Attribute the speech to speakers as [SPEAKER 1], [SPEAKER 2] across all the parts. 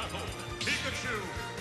[SPEAKER 1] battle, Pikachu!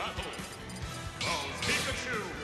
[SPEAKER 1] Battle. Bowser Pikachu.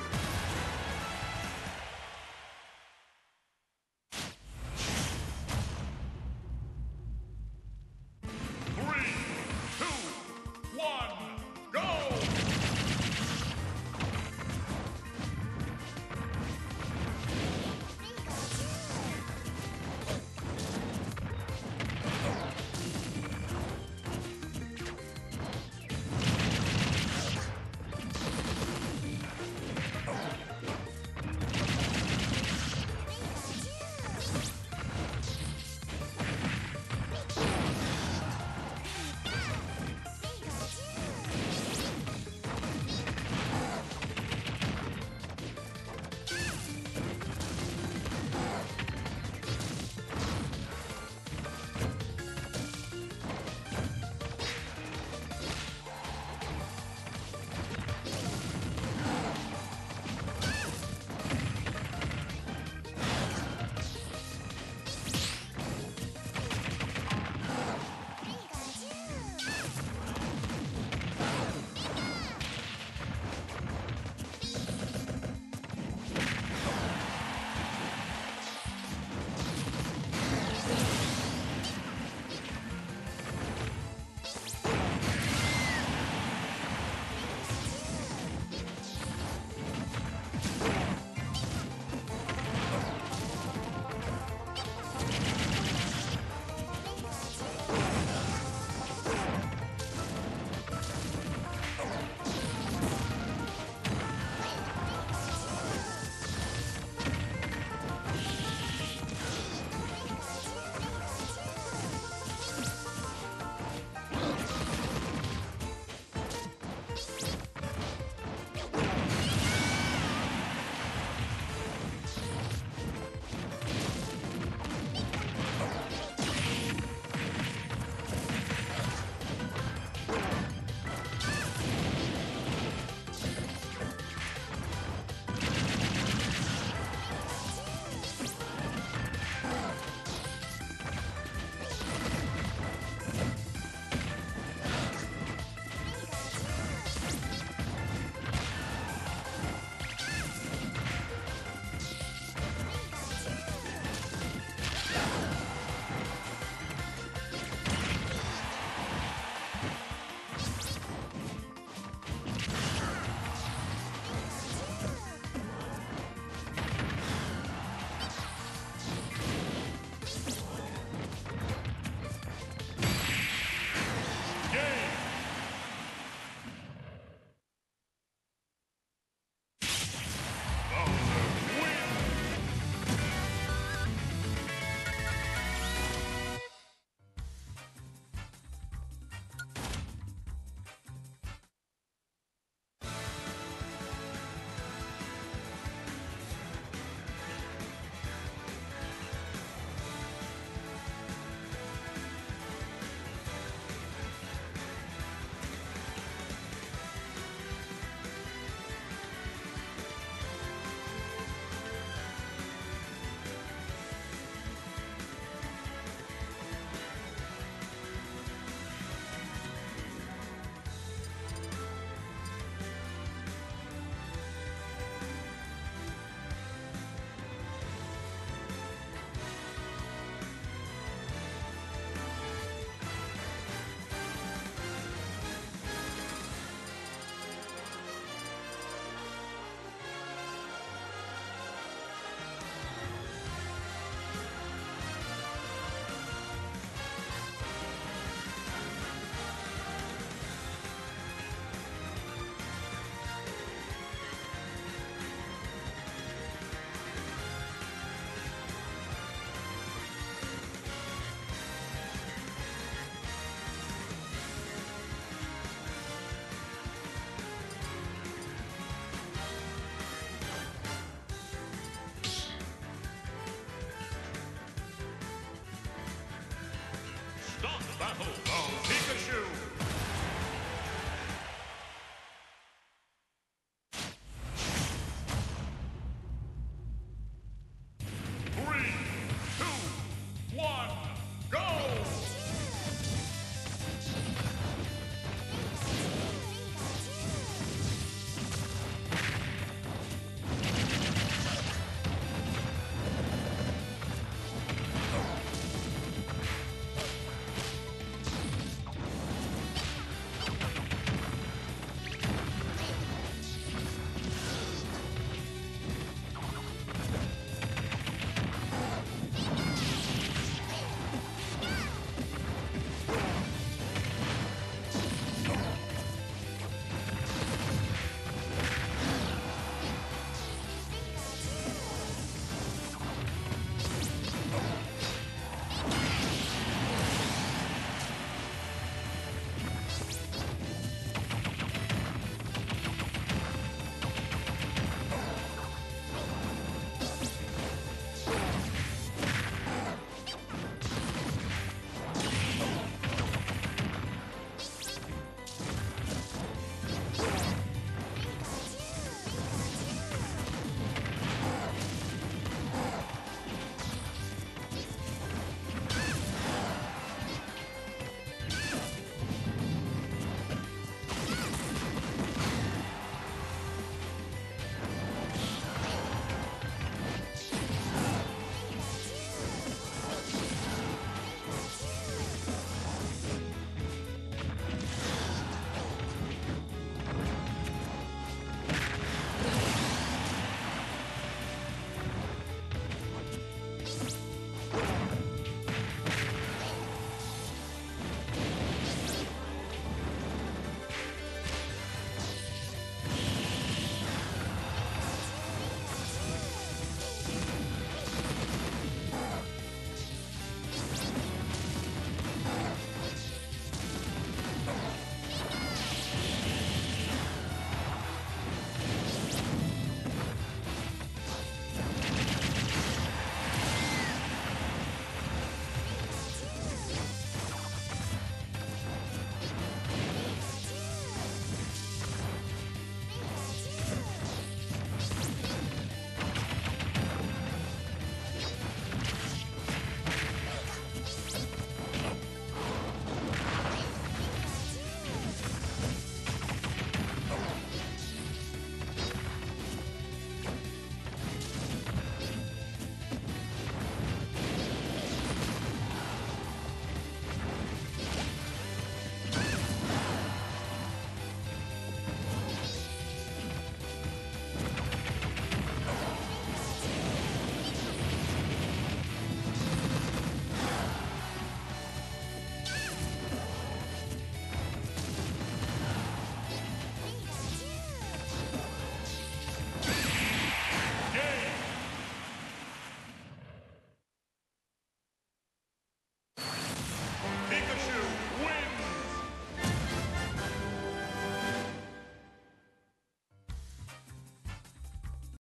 [SPEAKER 1] Battle. Bowser